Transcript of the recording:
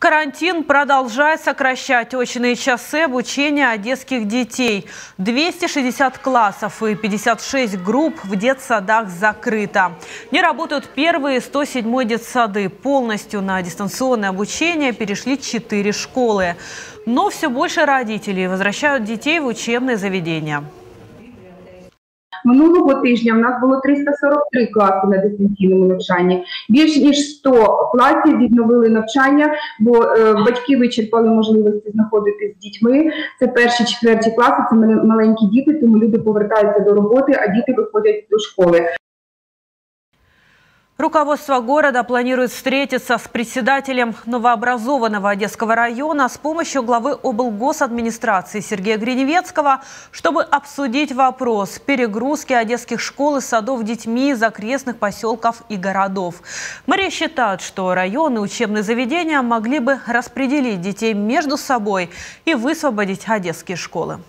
Карантин продолжает сокращать очные часы обучения одесских детей. 260 классов и 56 групп в детсадах закрыто. Не работают первые 107 детсады. Полностью на дистанционное обучение перешли 4 школы. Но все больше родителей возвращают детей в учебные заведения. Минулого тижня в нас було 343 класи на дистанційному навчанні. Більш ніж 100 класів відновили навчання, бо е, батьки вичерпали можливості знаходитись з дітьми. Це перші четверті класи, це маленькі діти, тому люди повертаються до роботи, а діти виходять до школи. Руководство города планирует встретиться с председателем новообразованного Одесского района с помощью главы облгосадминистрации Сергея Гриневецкого, чтобы обсудить вопрос перегрузки одесских школ и садов детьми из окрестных поселков и городов. Мэрия считает, что районы и учебные заведения могли бы распределить детей между собой и высвободить одесские школы.